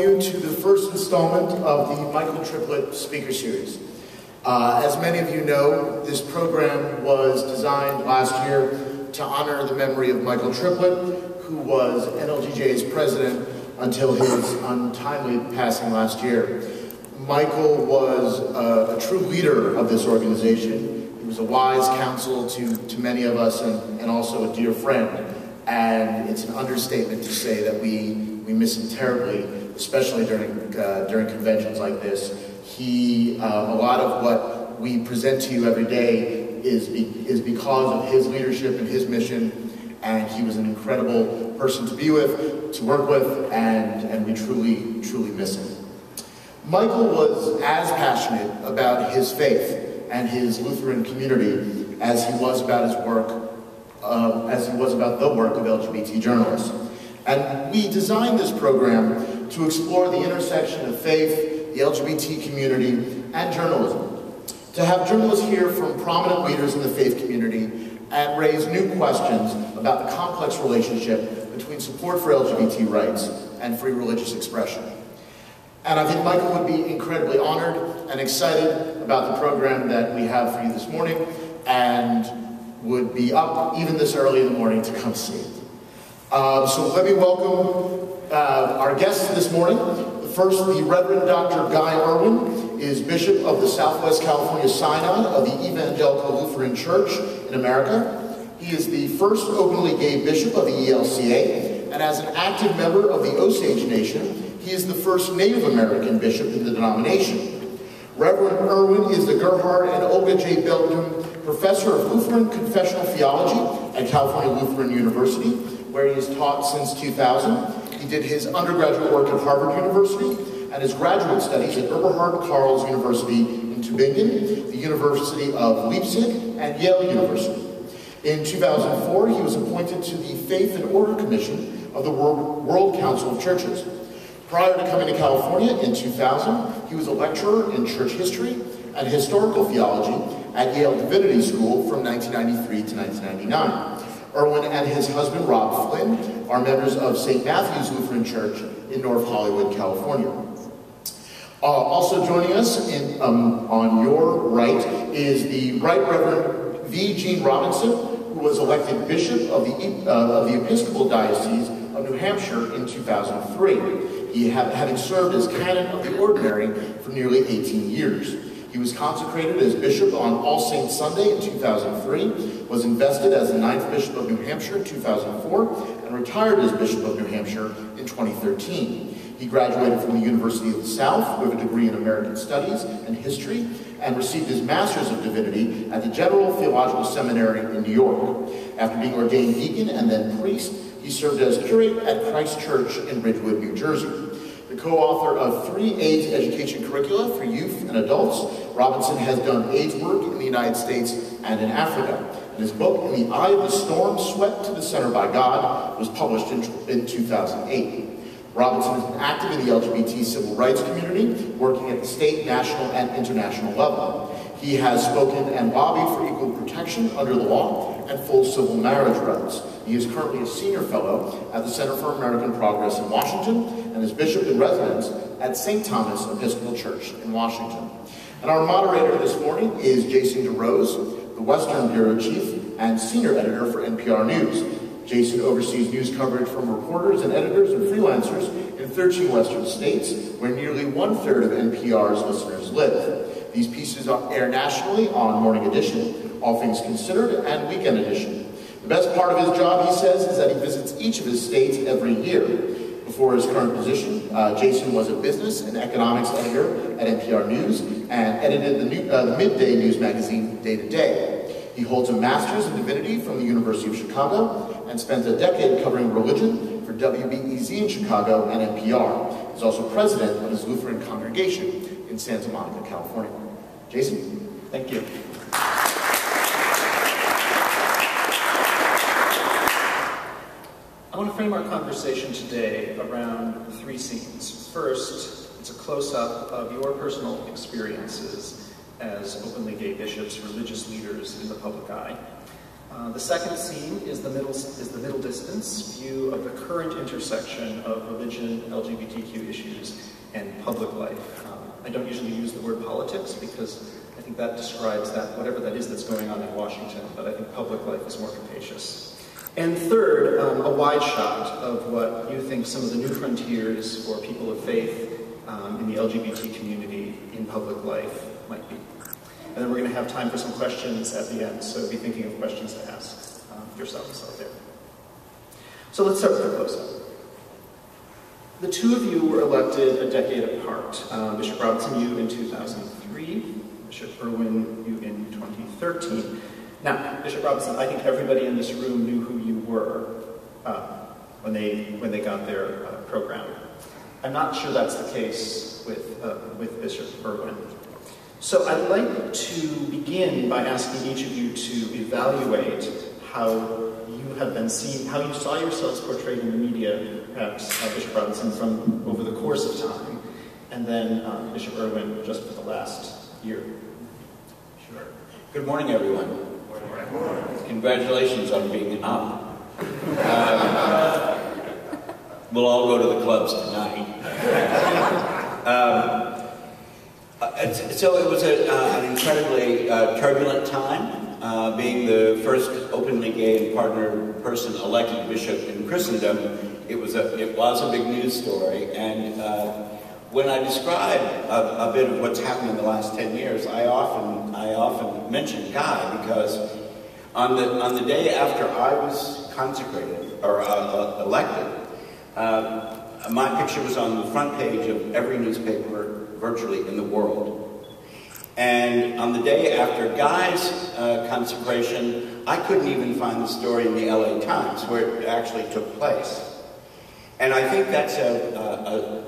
you to the first installment of the Michael Triplett Speaker Series. Uh, as many of you know, this program was designed last year to honor the memory of Michael Triplett, who was NLGJA's president until his untimely passing last year. Michael was a, a true leader of this organization. He was a wise counsel to, to many of us and, and also a dear friend. And it's an understatement to say that we, we miss him terribly, especially during, uh, during conventions like this. He, um, a lot of what we present to you every day is, be, is because of his leadership and his mission, and he was an incredible person to be with, to work with, and, and we truly, truly miss him. Michael was as passionate about his faith and his Lutheran community as he was about his work, uh, as he was about the work of LGBT journalists. And we designed this program to explore the intersection of faith, the LGBT community, and journalism. To have journalists hear from prominent leaders in the faith community and raise new questions about the complex relationship between support for LGBT rights and free religious expression. And I think Michael would be incredibly honored and excited about the program that we have for you this morning and would be up even this early in the morning to come see it. Uh, so let me welcome uh, our guests this morning. First, the Reverend Dr. Guy Erwin is Bishop of the Southwest California Synod of the Evangelical Lutheran Church in America. He is the first openly gay bishop of the ELCA, and as an active member of the Osage Nation, he is the first Native American bishop in the denomination. Reverend Erwin is the Gerhard and Olga J. Belgum Professor of Lutheran Confessional Theology at California Lutheran University, where he has taught since 2000. He did his undergraduate work at Harvard University and his graduate studies at Eberhard Karls University in Tübingen, the University of Leipzig, and Yale University. In 2004, he was appointed to the Faith and Order Commission of the World Council of Churches. Prior to coming to California in 2000, he was a lecturer in church history and historical theology at Yale Divinity School from 1993 to 1999. Erwin and his husband, Rob Flynn, are members of St. Matthew's Lutheran Church in North Hollywood, California. Uh, also joining us in, um, on your right is the Right Reverend V. Gene Robinson, who was elected Bishop of the, uh, of the Episcopal Diocese of New Hampshire in 2003 he having served as canon of the ordinary for nearly 18 years. He was consecrated as bishop on All Saints Sunday in 2003, was invested as the ninth bishop of New Hampshire in 2004, and retired as bishop of New Hampshire in 2013. He graduated from the University of the South with a degree in American Studies and History, and received his Master's of Divinity at the General Theological Seminary in New York. After being ordained deacon and then priest, he served as curate at Christ Church in Ridgewood, New Jersey. Co-author of three AIDS education curricula for youth and adults, Robinson has done AIDS work in the United States and in Africa. And his book, In the Eye of the Storm, Swept to the Center by God, was published in, in 2008. Robinson has been active in the LGBT civil rights community, working at the state, national, and international level. He has spoken and lobbied for equal protection under the law and full civil marriage rights. He is currently a senior fellow at the Center for American Progress in Washington and is bishop in residence at St. Thomas Episcopal Church in Washington. And our moderator this morning is Jason DeRose, the Western Bureau Chief and Senior Editor for NPR News. Jason oversees news coverage from reporters and editors and freelancers in 13 western states, where nearly one-third of NPR's listeners live. These pieces air nationally on Morning Edition, All Things Considered, and Weekend Edition. The best part of his job, he says, is that he visits each of his states every year. Before his current position, uh, Jason was a business and economics editor at NPR News and edited the, new, uh, the midday news magazine Day to Day. He holds a master's in divinity from the University of Chicago and spent a decade covering religion for WBEZ in Chicago and NPR. He's also president of his Lutheran congregation in Santa Monica, California. Jason, thank you. I want to frame our conversation today around three scenes. First, it's a close-up of your personal experiences as openly gay bishops, religious leaders in the public eye. Uh, the second scene is the middle is the middle distance view of the current intersection of religion, LGBTQ issues, and public life. Um, I don't usually use the word politics because I think that describes that whatever that is that's going on in Washington, but I think public life is more capacious. And third, um, a wide shot of what you think some of the new frontiers for people of faith um, in the LGBT community in public life. And then we're going to have time for some questions at the end, so be thinking of questions to ask um, yourselves out there. So let's start with the close-up. The two of you were elected a decade apart. Um, Bishop Robinson, you in 2003, Bishop Erwin, you in 2013. Now, Bishop Robinson, I think everybody in this room knew who you were uh, when, they, when they got their uh, program. I'm not sure that's the case with, uh, with Bishop Erwin. So I'd like to begin by asking each of you to evaluate how you have been seen, how you saw yourselves portrayed in the media, perhaps uh, Bishop Robinson, from over the course of time, and then uh, Bishop Erwin just for the last year. Sure. Good morning, everyone. Good morning. Congratulations on being up. Um, we'll all go to the clubs tonight. Um, so it was a, uh, an incredibly uh, turbulent time, uh, being the first openly gay and partner person elected bishop in Christendom. It was a, it was a big news story, and uh, when I describe a, a, bit of what's happened in the last 10 years, I often, I often mention Guy because on the, on the day after I was consecrated, or uh, elected, uh, my picture was on the front page of every newspaper virtually in the world. And on the day after Guy's uh, consecration, I couldn't even find the story in the LA Times where it actually took place. And I think that's a, a, a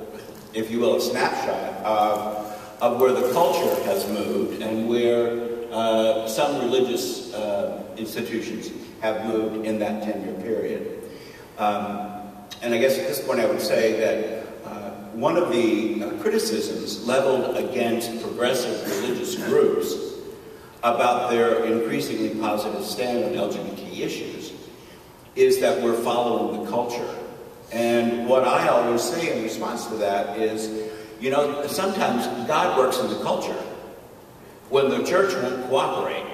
if you will, a snapshot of, of where the culture has moved and where uh, some religious uh, institutions have moved in that 10-year period. Um, and I guess at this point I would say that one of the uh, criticisms leveled against progressive religious groups about their increasingly positive stand on LGBT issues is that we're following the culture. And what I always say in response to that is, you know, sometimes God works in the culture when the church won't cooperate.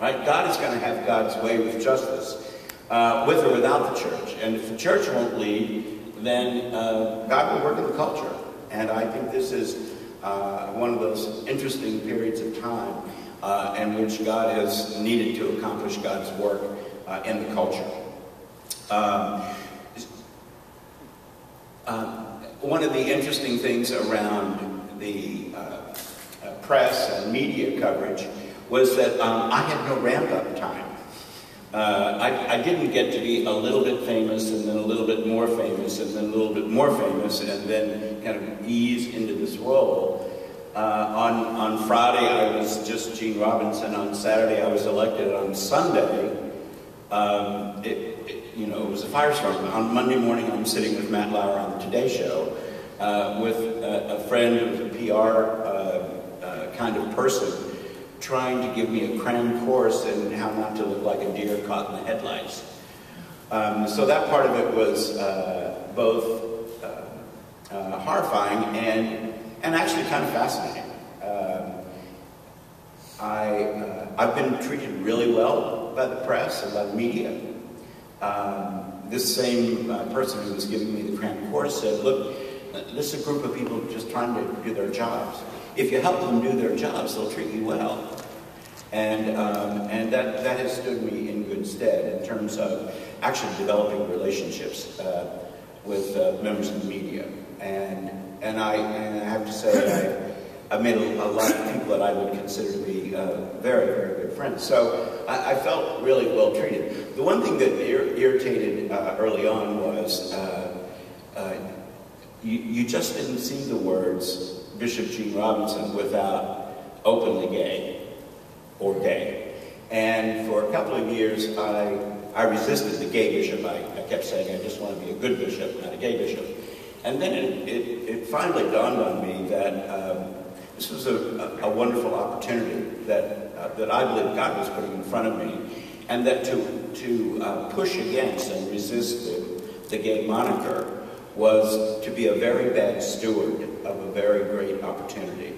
Right? God is going to have God's way with justice, uh, with or without the church. And if the church won't lead, then uh, God will work in the culture. And I think this is uh, one of those interesting periods of time uh, in which God has needed to accomplish God's work uh, in the culture. Um, uh, one of the interesting things around the press and media coverage was that um, I had no ramp-up time. Uh, I, I, didn't get to be a little bit famous and then a little bit more famous and then a little bit more famous and then kind of ease into this role. Uh, on, on Friday, I was just Gene Robinson. On Saturday, I was elected. On Sunday, um, it, it, you know, it was a firestorm. On Monday morning, I'm sitting with Matt Lauer on the Today Show uh, with a, a, friend who's a PR kind of person trying to give me a cram course in how not to look like a deer caught in the headlights. Um, so that part of it was uh, both uh, uh, horrifying and, and actually kind of fascinating. Um, I, uh, I've been treated really well by the press and by the media. Um, this same uh, person who was giving me the cram course said, look, this is a group of people just trying to do their jobs if you help them do their jobs, they'll treat you well. And, um, and that, that has stood me in good stead in terms of actually developing relationships uh, with uh, members of the media. And, and, I, and I have to say, I, I've made a, a, lot of people that I would consider to be uh, very, very good friends. So I, I, felt really well treated. The one thing that ir irritated uh, early on was uh, uh, you, you just didn't see the words Bishop Gene Robinson without openly gay or gay. And for a couple of years, I, I resisted the gay bishop. I, I kept saying I just want to be a good bishop, not a gay bishop. And then it, it, it finally dawned on me that um, this was a, a, wonderful opportunity that, uh, that I believe God was putting in front of me. and that to, to uh, push against and resist the, the gay moniker was to be a very bad steward of a very great opportunity.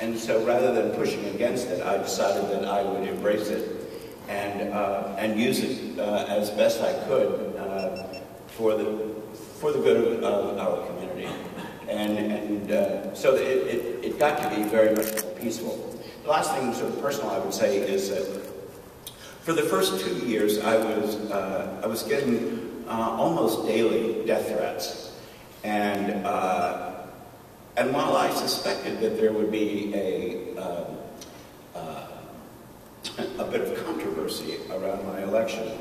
And so rather than pushing against it, I decided that I would embrace it and, uh, and use it uh, as best I could uh, for, the, for the good of, our community. And, and uh, so it, it, it, got to be very much peaceful. The last thing sort of personal I would say is that for the first two years I was, uh, I was getting uh, almost daily death threats. And, and while I suspected that there would be a, um, a bit of controversy around my election.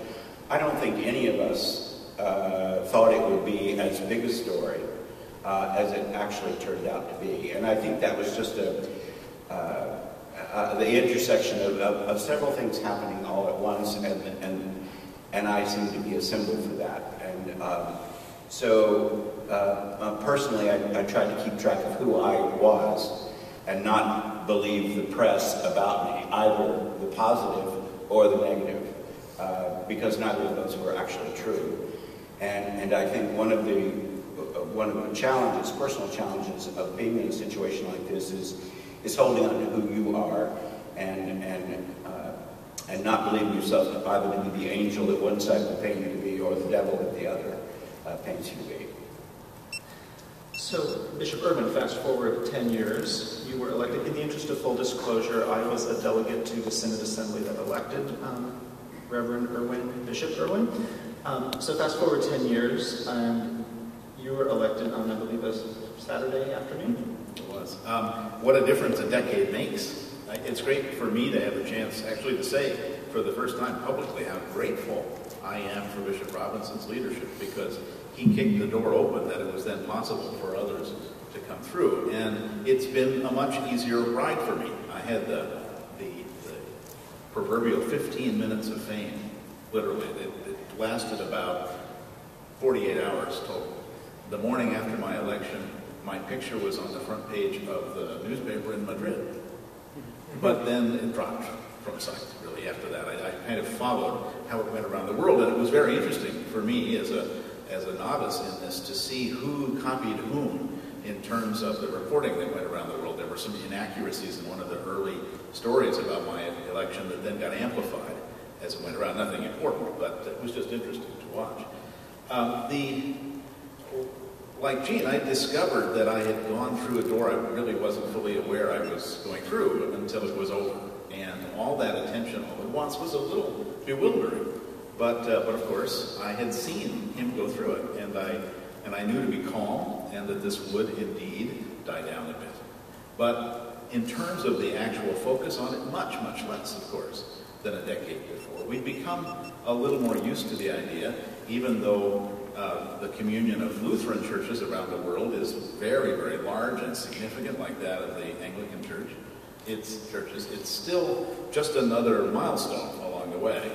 I don't think any of us uh, thought it would be as big a story uh, as it actually turned out to be. And I think that was just a, uh, uh the intersection of, of, of, several things happening all at once, and, and, and I seem to be a symbol for that. And um, so uh, uh, personally, I, I tried to keep track of who I was and not believe the press about me, either the positive or the negative, uh, because neither of those were actually true. And, and I think one of the uh, one of the challenges, personal challenges of being in a situation like this is is holding on to who you are and and uh, and not believing yourself either to be the angel that one side will paint you to be or the devil that the other uh, paints you to be. So, Bishop Erwin, fast forward 10 years, you were elected. In the interest of full disclosure, I was a delegate to the Synod Assembly that elected um, Reverend Erwin, Bishop Erwin. Um, so fast forward 10 years, and you were elected on, I believe, a Saturday afternoon? It was. Um, what a difference a decade makes. It's great for me to have a chance actually to say for the first time publicly how grateful I am for Bishop Robinson's leadership because he kicked the door open that it was then possible for others to come through. And it's been a much easier ride for me. I had the, the, the proverbial 15 minutes of fame, literally. It, it lasted about 48 hours total. The morning after my election, my picture was on the front page of the newspaper in Madrid. But then it dropped from sight, really, after that. I, I kind of followed how it went around the world, and it was very interesting for me as a as a novice in this to see who copied whom in terms of the reporting that went around the world. There were some inaccuracies in one of the early stories about my election that then got amplified as it went around. Nothing important, but it was just interesting to watch. Um, the like Gene, I discovered that I had gone through a door I really wasn't fully aware I was going through until it was over. And all that attention all at once was a little bewildering. But, uh, but of course, I had seen him go through it, and I, and I knew to be calm and that this would indeed die down a bit. But in terms of the actual focus on it, much, much less, of course, than a decade before. We've become a little more used to the idea, even though uh, the communion of Lutheran churches around the world is very, very large and significant, like that of the Anglican Church. It's churches. It's still just another milestone along the way.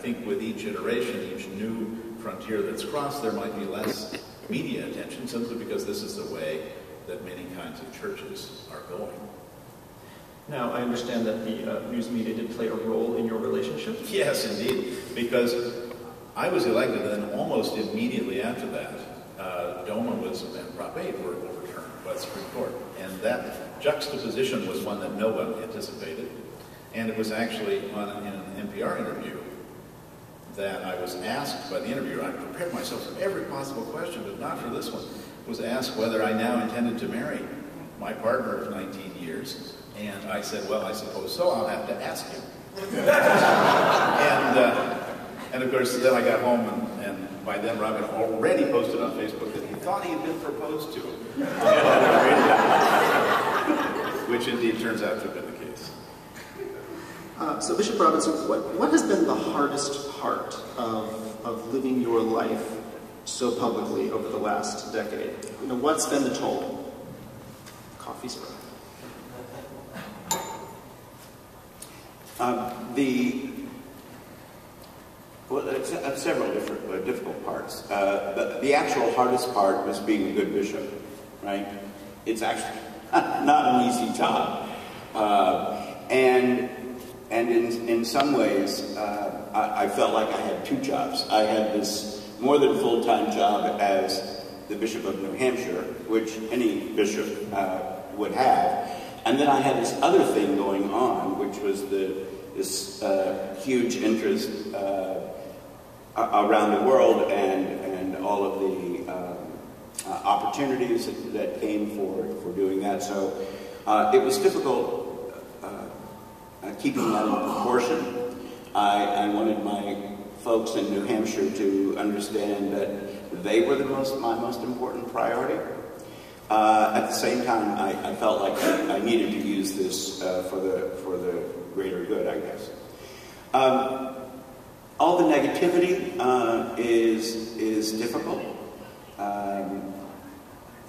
Think with each iteration, each new frontier that's crossed, there might be less media attention simply because this is the way that many kinds of churches are going. Now, I understand that the uh, news media did play a role in your relationship? Yes, indeed, because I was elected, and almost immediately after that, uh, DOMA was, and Prop 8 were overturned by the Supreme Court. And that juxtaposition was one that no one anticipated. And it was actually on in an NPR interview that I was asked by the interviewer. I prepared myself for every possible question, but not for this one. Was asked whether I now intended to marry my partner of 19 years, and I said, "Well, I suppose so. I'll have to ask him." and uh, and of course, then I got home, and, and by then Robin already posted on Facebook that he thought he had been proposed to, which indeed turns out to have been the case. Uh, so Bishop Robinson, what, what has been the hardest part of, of living your life so publicly over the last decade? You know, what's been the toll? Coffee. Um, the well, it's, uh, several different uh, difficult parts. Uh, the, the, actual hardest part was being a good bishop, right? It's actually not an easy job, uh, and and in, in some ways, uh, I, I, felt like I had two jobs. I had this more than full-time job as the Bishop of New Hampshire, which any bishop uh, would have. And then I had this other thing going on, which was the, this uh, huge interest uh, around the world and, and all of the um, uh, opportunities that, that, came for, for doing that. So uh, it was difficult uh, keeping that in proportion. I, I wanted my folks in New Hampshire to understand that they were the most, my most important priority. Uh, at the same time, I, I felt like I, I, needed to use this uh, for, the, for the greater good, I guess. Um, all the negativity uh, is, is difficult. Um,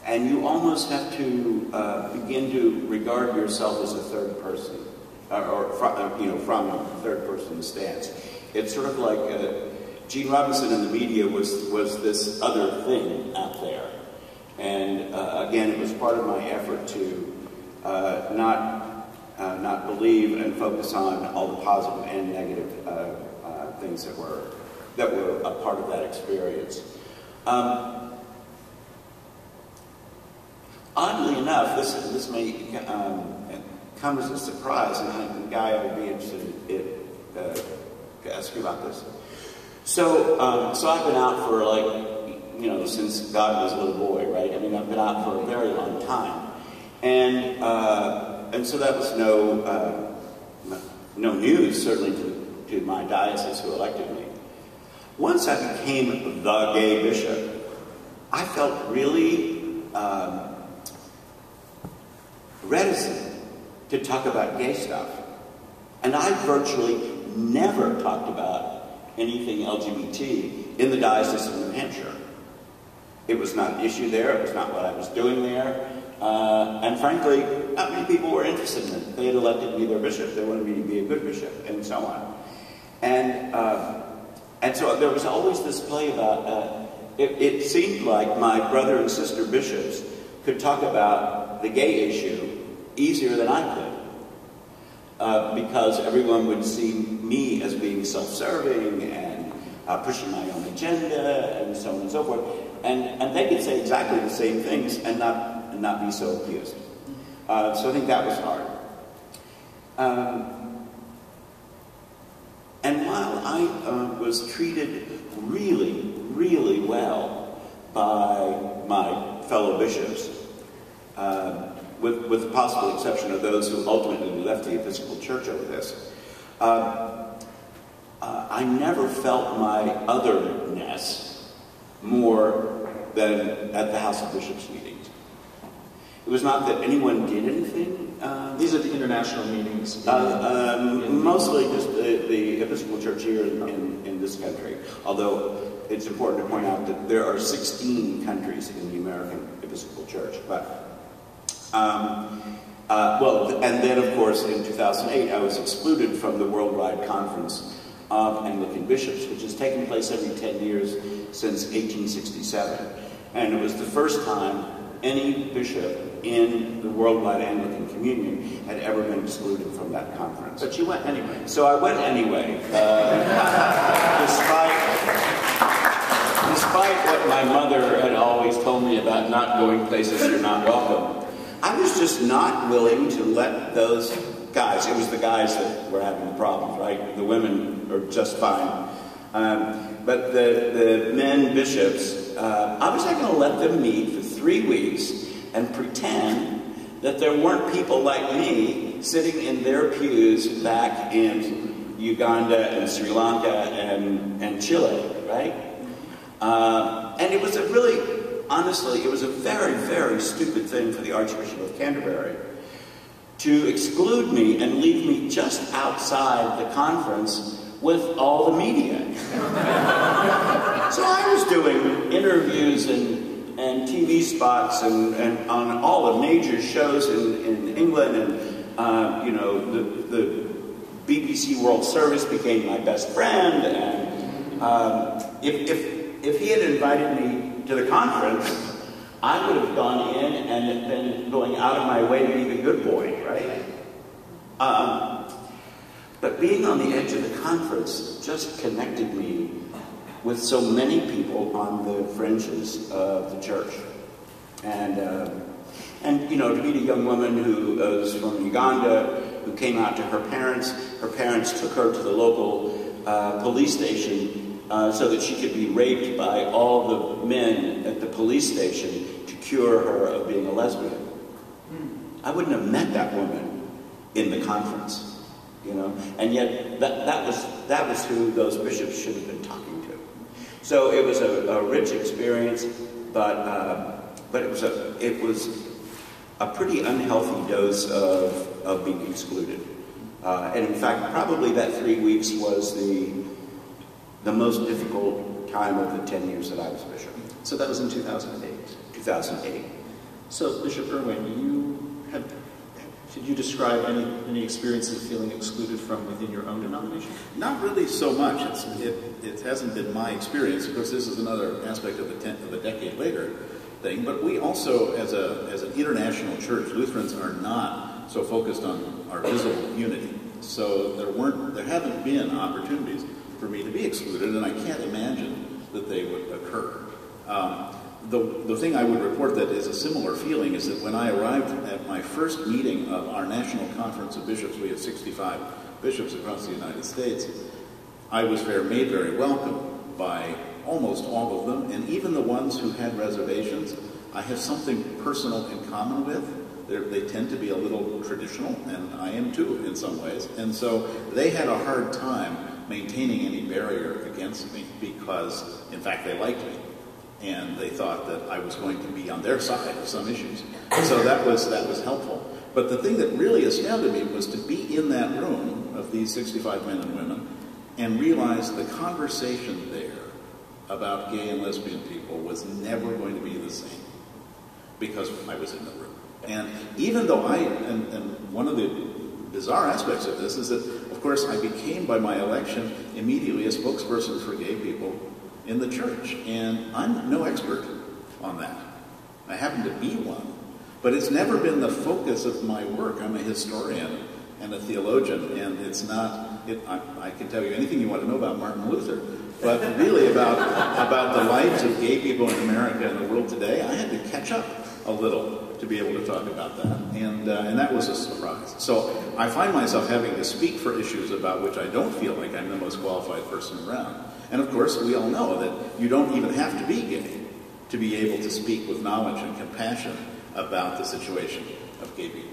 and you almost have to uh, begin to regard yourself as a third person or from, uh, you know, from a third person stance. It's sort of like uh, Gene Robinson in the media was, was this other thing out there. And uh, again, it was part of my effort to uh, not, uh, not believe and focus on all the positive and negative uh, things that were, that were a part of that experience. Um, oddly enough, this, this may um, come as a surprise, and I, Guy, I would be interested in uh, to ask you about this. So, um, so I've been out for like, you know, since God was a little boy, right? I mean, I've been out for a very long time, and uh, and so that was no uh, no news, certainly to, to my diocese who elected me. Once I became the gay bishop, I felt really um, reticent to talk about gay stuff. And I virtually never talked about anything LGBT in the Diocese of New Hampshire. It was not an issue there, it was not what I was doing there. Uh, and frankly, not many people were interested in it. They had elected me their bishop, they wanted me to be a good bishop, and so on. And, uh, and so there was always this play about, uh, it, it seemed like my brother and sister bishops could talk about the gay issue easier than I could. Uh, because everyone would see me as being self-serving and uh, pushing my own agenda and so on and so forth. And, and they could say exactly the same things and not, and not be so accused. Uh, so I think that was hard. Um, and while I uh, was treated really, really well by my fellow bishops, uh, with, with the possible exception of those who ultimately left the Episcopal Church over this. Uh, uh, I never felt my otherness more than at the House of Bishops meetings. It was not that anyone did anything. Uh, These are the international meetings? Uh, um, mostly just the, the, Episcopal Church here in, in, in this country. Although it's important to point out that there are 16 countries in the American Episcopal Church. But um, uh, well, and then of course in 2008 I was excluded from the worldwide conference of Anglican bishops, which has taken place every 10 years since 1867. And it was the first time any bishop in the worldwide Anglican Communion had ever been excluded from that conference. But you went anyway. So I went anyway, uh, despite, despite what my mother had always told me about not going places you're not welcome. I was just not willing to let those guys, it was the guys that were having the problems, right? The women are just fine. Um, but the, the men bishops, uh, I was not going to let them meet for three weeks and pretend that there weren't people like me sitting in their pews back in Uganda and Sri Lanka and, and Chile, right? Uh, and it was a really honestly, it was a very, very stupid thing for the Archbishop of Canterbury to exclude me and leave me just outside the conference with all the media. so I was doing interviews and, and TV spots and, and on all the major shows in, in England and, uh, you know, the, the BBC World Service became my best friend and um, if, if, if he had invited me to the conference, I would have gone in and been going out of my way to be the good boy, right? Um, but being on the edge of the conference just connected me with so many people on the fringes of the church. And, uh, and you know, to meet a young woman who was from Uganda, who came out to her parents. Her parents took her to the local uh, police station uh, so that she could be raped by all the men at the police station to cure her of being a lesbian. I wouldn't have met that woman in the conference, you know, and yet that, that, was, that was who those bishops should have been talking to. So it was a, a rich experience, but, uh, but it, was a, it was a pretty unhealthy dose of, of being excluded. Uh, and in fact, probably that three weeks was the, the most difficult time of the 10 years that I was bishop. So that was in 2008. 2008. So Bishop Erwin, you have, could you describe any, any experiences of feeling excluded from within your own denomination? Not really so much. It's, it, it hasn't been my experience. Of course, this is another aspect of the ten, of a decade later thing. But we also, as a as an international church, Lutherans are not so focused on our visible unity. So there weren't, there haven't been opportunities for me to be excluded, and I can't imagine that they would occur. Um, the, the thing I would report that is a similar feeling is that when I arrived at my first meeting of our National Conference of Bishops, we have 65 bishops across the United States, I was very, made very welcome by almost all of them, and even the ones who had reservations, I have something personal in common with. They're, they tend to be a little traditional, and I am too in some ways. And so they had a hard time maintaining any barrier against me because, in fact, they liked me. And they thought that I was going to be on their side of some issues. So that was, that was helpful. But the thing that really astounded me was to be in that room of these 65 men and women and realize the conversation there about gay and lesbian people was never going to be the same because I was in the room. And even though I, and, and one of the bizarre aspects of this is that, of course, I became by my election immediately a spokesperson for gay people in the church. And I'm no expert on that. I happen to be one. But it's never been the focus of my work. I'm a historian and a theologian, and it's not, it, I, I can tell you anything you want to know about Martin Luther, but really about, about the lives of gay people in America and the world today, I had to catch up a little to be able to talk about that. And, uh, and that was a surprise. So I find myself having to speak for issues about which I don't feel like I'm the most qualified person around. And of course, we all know that you don't even have to be gay to be able to speak with knowledge and compassion about the situation of gay people.